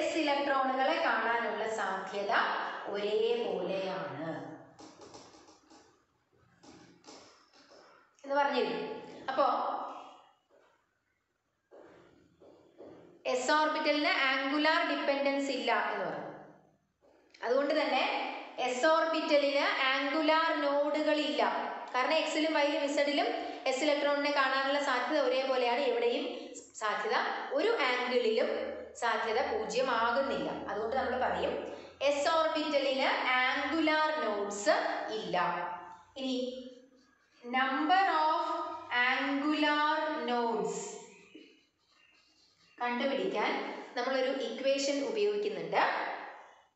എസ് ഇലക്ട്രോണുകളെ കാണാനുള്ള സാധ്യത ഒരേപോലെയാണ്. എന്ന് പറഞ്ഞിരുന്നു അപ്പോ എസ് ഓർബിറ്റലിന് ആംഗുലാർ ഡിപ്പെൻഡൻസ് ഇല്ല എന്ന് പറഞ്ഞു. അതുകൊണ്ട് തന്നെ എസ് ഓർബിറ്റലിന് ആംഗുലാർ നോഡുകൾ ഇല്ല. കാരണം എക്സിലും വൈയിലും ഇസഡിലും എസ് ഇലക്ട്രോണിനെ കാണാനുള്ള സാധ്യത ഒരേപോലെയാണ്. എവിടെയും സാധ്യത ഒരു ആംഗിളിലും സാധ്യത പൂജ്യമാകുന്നില്ല. അതുകൊണ്ട് നമ്മൾ പറയും എസ് ഓർബിറ്റലിന് ആംഗുലാർ നോഡ്സ് ഇല്ല. ഇനി നമ്പർ ഓഫ് ആംഗുലാർ നോഡ്സ് കണ്ടുപിടിക്കാൻ നമ്മളൊരു ഇക്വേഷൻ ഉപയോഗിക്കുന്നുണ്ട്.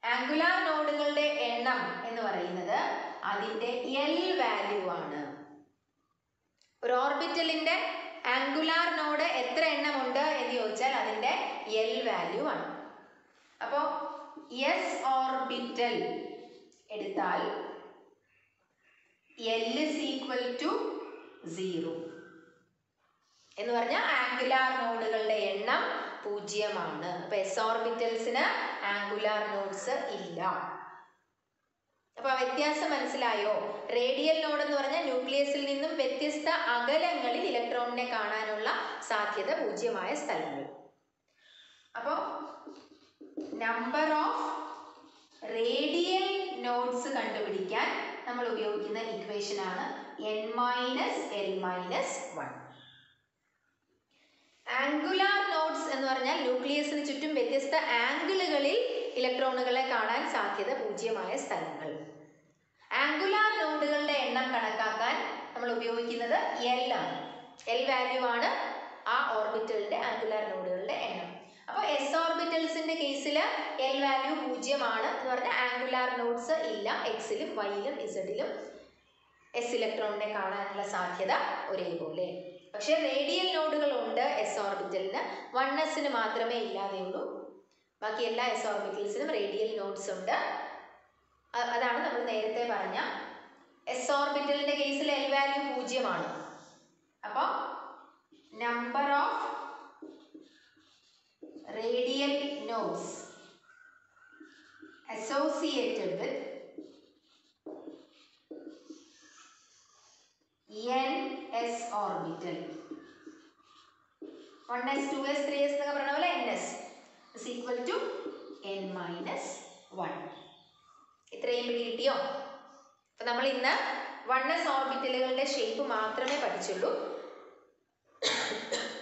ആംഗുലാർ നോഡുകളുടെ എണ്ണം എന്ന് പറയുന്നത് അതിന്റെ എൽ വാല്യൂ ആണ്. ഒരു ഓർബിറ്റലിന്റെ ആംഗുലാർ നോഡ് എത്ര എണ്ണം ഉണ്ട് എന്ന് ചോദിച്ചാൽ അതിന്റെ എൽ വാല്യൂ ആണ്. അപ്പോൾ എസ് ഓർബിറ്റൽ എടുത്താൽ L is equal to zero എന്ന് പറഞ്ഞാൽ ആംഗുലാർ നോഡുകളുടെ എണ്ണം പൂജ്യമാണ്. അപ്പൊ എസ് ഓർബിറ്റൽസിന് ആംഗുലാർ നോഡ്സ് ഇല്ല. അപ്പൊ വ്യത്യാസം മനസ്സിലായോ? റേഡിയൽ നോഡ് എന്ന് പറഞ്ഞാൽ ന്യൂക്ലിയസിൽ നിന്നും വ്യത്യസ്ത അകലങ്ങളിൽ ഇലക്ട്രോണിനെ കാണാനുള്ള സാധ്യത പൂജ്യമായ സ്ഥലങ്ങൾ. അപ്പോൾ നമ്പർ ഓഫ് റേഡിയൽ നോഡ്സ് കണ്ടുപിടിക്കാൻ നമ്മൾ ഉപയോഗിക്കുന്ന ഇക്വേഷൻ ആണ് N minus L minus one angular nodes എന്ന് പറഞ്ഞാൽ ന്യൂക്ലിയസിന് ചുറ്റും വ്യത്യസ്ത ആംഗിളുകളിൽ ഇലക്ട്രോണുകളെ കാണാൻ സാധ്യത പൂജ്യമായ സ്ഥലങ്ങൾ. ആംഗുലാർ നോഡുകളുടെ എണ്ണം കണക്കാക്കാൻ നമ്മൾ ഉപയോഗിക്കുന്നത് എൽ ആണ്. എൽ വാല്യൂ ആണ് ആ ഓർബിറ്റലിന്റെ ആംഗുലാർ നോഡുകളുടെ എണ്ണം. അപ്പോൾ എസ് ഓർബിറ്റൽസിന്റെ കേസിൽ എൽ വാല്യൂ പൂജ്യമാണ് എന്ന് പറഞ്ഞാൽ ആംഗുലാർ നോഡ്സ് ഇല്ല എക്സിലും വൈയിലും ഇസഡിലും എസ് ഇലക്ട്രോണിനെ കാണാനുള്ള സാധ്യത ഒരേപോലെ. പക്ഷേ റേഡിയൽ നോഡുകൾ ഉണ്ട് എസ് ഓർബിറ്റലിന് വൺ എസിന് മാത്രമേ ഇല്ലാതെയുള്ളൂ. ബാക്കി എല്ലാ എസ് ഓർബിറ്റൽസിനും റേഡിയൽ നോട്ട്സ് ഉണ്ട്. അതാണ് നമ്മൾ നേരത്തെ പറഞ്ഞ എസ് ഓർബിറ്റലിന്റെ കേസിൽ എൽ വാല്യൂ പൂജ്യമാണ്. അപ്പോൾ number of radial nodes orbital one S two S three S എന്നൊക്കെ പറഞ്ഞ പോലെ N S equal to n minus one ഇത്രയും പിടി കിട്ടിയോ? അപ്പൊ നമ്മൾ ഇന്ന് വണ്ണസ് ഓർബിറ്റലുകളുടെ ഷേപ്പ് മാത്രമേ പഠിച്ചുള്ളൂ.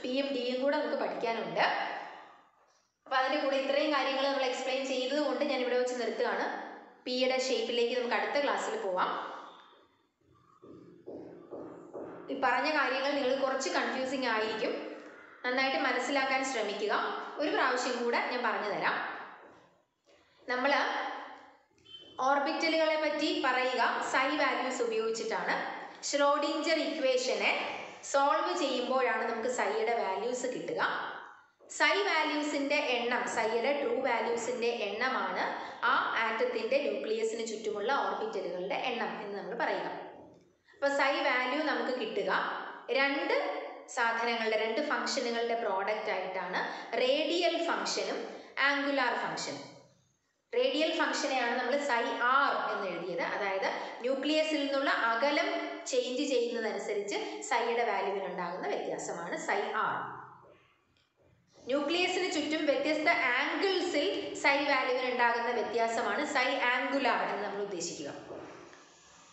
പിയും ഡിയും കൂടെ നമുക്ക് പഠിക്കാനുണ്ട്. അപ്പൊ അതിന്റെ കൂടെ ഇത്രയും കാര്യങ്ങൾ നമ്മൾ എക്സ്പ്ലെയിൻ ചെയ്തതുകൊണ്ട് ഞാൻ ഇവിടെ വെച്ച് നിർത്തുകയാണ്. പിയുടെ ഷേപ്പിലേക്ക് നമുക്ക് അടുത്ത ക്ലാസ്സിൽ പോവാം. ഈ പറഞ്ഞ കാര്യങ്ങൾ നിങ്ങൾ കുറച്ച് കൺഫ്യൂസിങ് ആയിരിക്കും. നന്നായിട്ട് മനസ്സിലാക്കാൻ ശ്രമിക്കുക. ഒരു പ്രാവശ്യം കൂടെ ഞാൻ പറഞ്ഞു തരാം. നമ്മൾ ഓർബിറ്റലുകളെ പറ്റി പറയുക സൈ വാല്യൂസ് ഉപയോഗിച്ചിട്ടാണ്. ഷ്രോഡിഞ്ചർ ഇക്വേഷനെ സോൾവ് ചെയ്യുമ്പോഴാണ് നമുക്ക് സൈയുടെ വാല്യൂസ് കിട്ടുക. സൈ വാല്യൂസിന്റെ എണ്ണം സൈയുടെ ട്രൂ വാല്യൂസിന്റെ എണ്ണമാണ് ആ ആറ്റത്തിന്റെ ന്യൂക്ലിയസിന് ചുറ്റുമുള്ള ഓർബിറ്റലുകളുടെ എണ്ണം എന്ന് നമ്മൾ പറയുക. അപ്പോൾ സൈ വാല്യൂ നമുക്ക് കിട്ടുക. രണ്ട് സാധനങ്ങളുടെ രണ്ട് ഫംഗ്ഷനുകളുടെ പ്രോഡക്റ്റ് ആയിട്ടാണ് റേഡിയൽ ഫംഗ്ഷനും ആംഗുലാർ ഫംഗ്ഷനും റേഡിയൽ ഫംഗ്ഷനെയാണ് നമ്മൾ സൈ ആർ എന്ന് എഴുതിയത്. അതായത് ന്യൂക്ലിയസിൽ നിന്നുള്ള അകലം ചേഞ്ച് ചെയ്യുന്നതനുസരിച്ച് സൈയുടെ വാല്യൂവിൽ ഉണ്ടാകുന്ന വ്യത്യാസമാണ് സൈ ആർ ന്യൂക്ലിയസിന് ചുറ്റും വ്യത്യസ്ത ആംഗിൾസിൽ സൈ വാല്യൂവിന് ഉണ്ടാകുന്ന വ്യത്യാസമാണ് സൈ ആംഗുലാർ എന്ന് നമ്മൾ ഉദ്ദേശിക്കുക.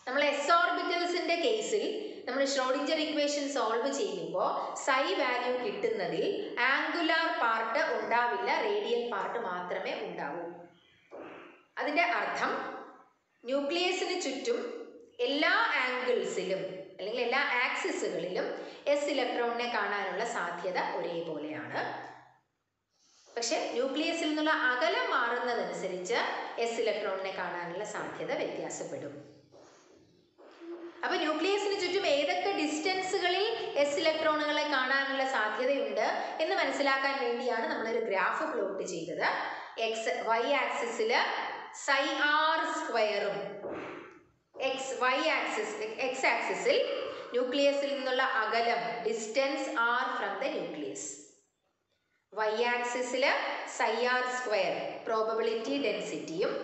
നമ്മൾ എസ് ഓർബിറ്റൽസിന്റെ കേസിൽ നമ്മൾ ഷ്രോഡിഞ്ചർ ഇക്വേഷൻ സോൾവ് ചെയ്യുമ്പോൾ സൈ വാല്യൂ കിട്ടുന്നതിൽ ആംഗുലാർ പാർട്ട് ഉണ്ടാവില്ല റേഡിയൽ പാർട്ട് മാത്രമേ ഉണ്ടാവൂ. അതിന്റെ അർത്ഥം ന്യൂക്ലിയസിന് ചുറ്റും എല്ലാ ആംഗിൾസിലും അല്ലെങ്കിൽ എല്ലാ ആക്സിസുകളിലും എസ് ഇലക്ട്രോണിനെ കാണാനുള്ള സാധ്യത ഒരേപോലെയാണ്. പക്ഷെ ന്യൂക്ലിയസിൽ നിന്നുള്ള അകലം മാറുന്നതനുസരിച്ച് എസ് ഇലക്ട്രോണിനെ കാണാനുള്ള സാധ്യത വ്യത്യാസപ്പെടും. അപ്പൊ ന്യൂക്ലിയസിന് ചുറ്റും ഏതൊക്കെ ഡിസ്റ്റൻസുകളിൽ എസ് ഇലക്ട്രോണുകളെ കാണാനുള്ള സാധ്യതയുണ്ട് എന്ന് മനസ്സിലാക്കാൻ വേണ്ടിയാണ് നമ്മളൊരു ഗ്രാഫ് പ്ലോട്ട് ചെയ്തത്. എക്സ് വൈ ആക്സിസിൽ സൈ ആർ സ്ക്വയറും എക്സ് വൈ ആക്സിസ് എക്സ് ആക്സിസിൽ ന്യൂക്ലിയസിൽ നിന്നുള്ള അകലം distance R from the nucleus Y ആക്സിസിൽ സൈ ആർ സ്ക്വയർ പ്രോബബിലിറ്റി ഡെൻസിറ്റിയും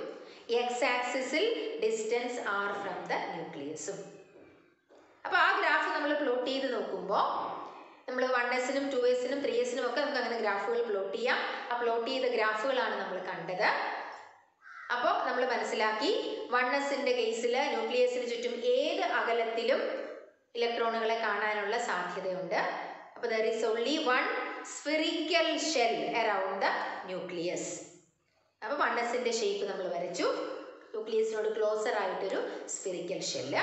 എക്സ് ആക്സിസിൽ ഡിസ്റ്റൻസ് ആർ ഫ്രം ദ ന്യൂക്ലിയസും അപ്പോൾ ആ ഗ്രാഫ് നമ്മൾ പ്ലോട്ട് ചെയ്ത് നോക്കുമ്പോൾ നമ്മൾ വൺ എസിനും ടു എസിനും ത്രീ എസിനും ഒക്കെ നമുക്ക് അങ്ങനെ ഗ്രാഫുകൾ പ്ലോട്ട് ചെയ്യാം. ആ പ്ലോട്ട് ചെയ്ത ഗ്രാഫുകളാണ് നമ്മൾ കണ്ടത്. അപ്പോൾ നമ്മൾ മനസ്സിലാക്കി വൺ എസിന്റെ കേസിൽ ന്യൂക്ലിയസിന് ചുറ്റും ഏത് അകലത്തിലും ഇലക്ട്രോണുകളെ കാണാനുള്ള സാധ്യതയുണ്ട്. അപ്പോൾ there is only one spherical shell around the nucleus അപ്പോൾ വൺ എസിന്റെ ഷേപ്പ് നമ്മൾ വരച്ചു. ന്യൂക്ലിയസിനോട് ക്ലോസർ ആയിട്ടൊരു സ്ഫിറിക്കൽ ഷെല്ല്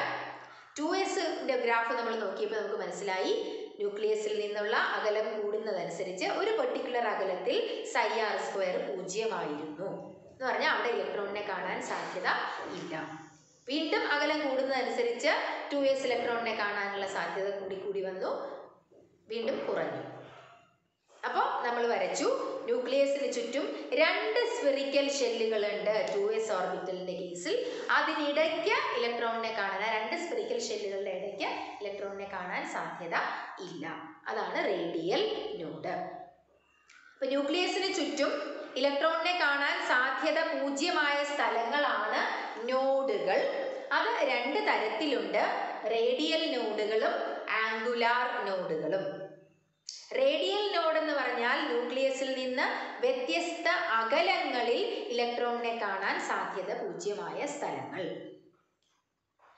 ടു എസിന്റെ ഗ്രാഫ് നമ്മൾ നോക്കിയപ്പോൾ നമുക്ക് മനസ്സിലായി. ന്യൂക്ലിയസിൽ നിന്നുള്ള അകലം കൂടുന്നതനുസരിച്ച് ഒരു പെർട്ടിക്കുലർ അകലത്തിൽ സൈ ആർ സ്ക്വയർ പൂജ്യമായിരുന്നു. എന്ന് പറഞ്ഞാൽ അവിടെ ഇലക്ട്രോണിനെ കാണാൻ സാധ്യത ഇല്ല. വീണ്ടും അകലം കൂടുന്നതനുസരിച്ച് ടു എസ് ഇലക്ട്രോണിനെ കാണാനുള്ള സാധ്യത കൂടി കൂടി വന്നു. വീണ്ടും കുറഞ്ഞു. നമ്മൾ വരച്ചു. ന്യൂക്ലിയസിന് ചുറ്റും രണ്ട് സ്ഫെറിക്കൽ ഷെല്ലുകളുണ്ട് ടു എസ് ഓർബിറ്റലിന്റെ കേസിൽ. അതിനിടയ്ക്ക് ഇലക്ട്രോണിനെ കാണാൻ രണ്ട് സ്ഫെറിക്കൽ ഷെല്ലുകളുടെ ഇടയ്ക്ക് ഇലക്ട്രോണിനെ കാണാൻ സാധ്യത ഇല്ല. അതാണ് റേഡിയൽ നോഡ് അപ്പൊ ന്യൂക്ലിയസിന് ചുറ്റും ഇലക്ട്രോണിനെ കാണാൻ സാധ്യത പൂജ്യമായ സ്ഥലങ്ങളാണ് നോഡുകൾ. അത് രണ്ട് തരത്തിലുണ്ട്. റേഡിയൽ നോഡുകളും ആംഗുലാർ നോഡുകളും റേഡിയൽ നോഡ് ന്യൂക്ലിയസിൽ നിന്ന് വ്യത്യസ്ത അകലങ്ങളിൽ ഇലക്ട്രോണിനെ കാണാൻ സാധ്യത പൂജ്യമായ സ്ഥലങ്ങൾ.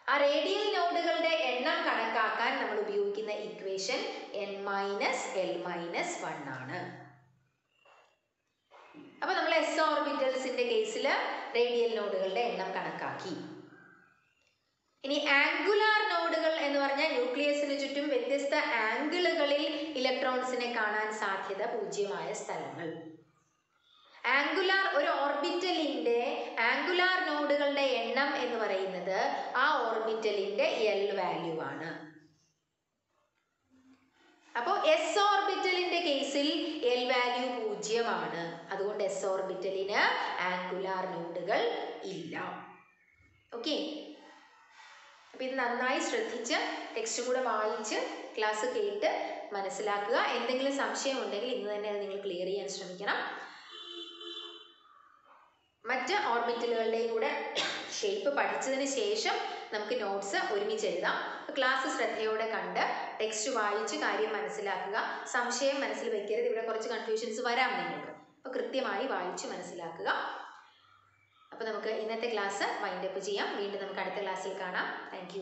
ആ റേഡിയൽ നോഡുകളുടെ എണ്ണം കണക്കാക്കാൻ നമ്മൾ ഉപയോഗിക്കുന്ന equation N minus L minus one ആണ്. അപ്പൊ നമ്മൾ എസ് ഓർബിറ്റൽസിന്റെ കേസിൽ റേഡിയൽ നോഡുകളുടെ എണ്ണം കണക്കാക്കി. ഇനി ആംഗുലാർ നോഡുകൾ എന്ന് പറഞ്ഞാൽ ന്യൂക്ലിയസിന് ചുറ്റും വ്യത്യസ്ത ആംഗിളുകളിൽ ഇലക്ട്രോൺസിനെ കാണാൻ സാധ്യത പൂജ്യമായ സ്ഥലങ്ങൾ. ആംഗുലാർ ഒരു ഓർബിറ്റലിന്റെ ആംഗുലാർ നോഡുകളുടെ എണ്ണം എന്ന് പറയുന്നത് ആ ഓർബിറ്റലിന്റെ എൽ വാല്യൂ ആണ്. അപ്പോൾ എസ് ഓർബിറ്റലിന്റെ കേസിൽ എൽ വാല്യൂ പൂജ്യമാണ്. അതുകൊണ്ട് എസ് ഓർബിറ്റലിന് ആംഗുലാർ നോഡുകൾ ഇല്ല. ഓക്കെ അപ്പോൾ ഇത് നന്നായി ശ്രദ്ധിച്ച് ടെക്സ്റ്റും കൂടെ വായിച്ച് ക്ലാസ് കേട്ട് മനസ്സിലാക്കുക. എന്തെങ്കിലും സംശയം ഉണ്ടെങ്കിൽ ഇന്ന് തന്നെ അത് നിങ്ങൾ ക്ലിയർ ചെയ്യാൻ ശ്രമിക്കണം. മറ്റ് ഓർബിറ്റലുകളുടെയും കൂടെ ഷേപ്പ് പഠിച്ചതിന് ശേഷം നമുക്ക് നോട്ട്സ് ഒരുമിച്ച് എഴുതാം. ക്ലാസ് ശ്രദ്ധയോടെ കണ്ട് ടെക്സ്റ്റ് വായിച്ച് കാര്യം മനസ്സിലാക്കുക. സംശയം മനസ്സിൽ വയ്ക്കരുത് ഇവിടെ കുറച്ച് കൺഫ്യൂഷൻസ് വരാം നിങ്ങൾക്ക്. അപ്പോൾ കൃത്യമായി വായിച്ച് മനസ്സിലാക്കുക. അപ്പോൾ നമുക്ക് ഇന്നത്തെ ക്ലാസ് വൈൻഡപ്പ് ചെയ്യാം. വീണ്ടും നമുക്ക് അടുത്ത ക്ലാസ്സിൽ കാണാം. താങ്ക്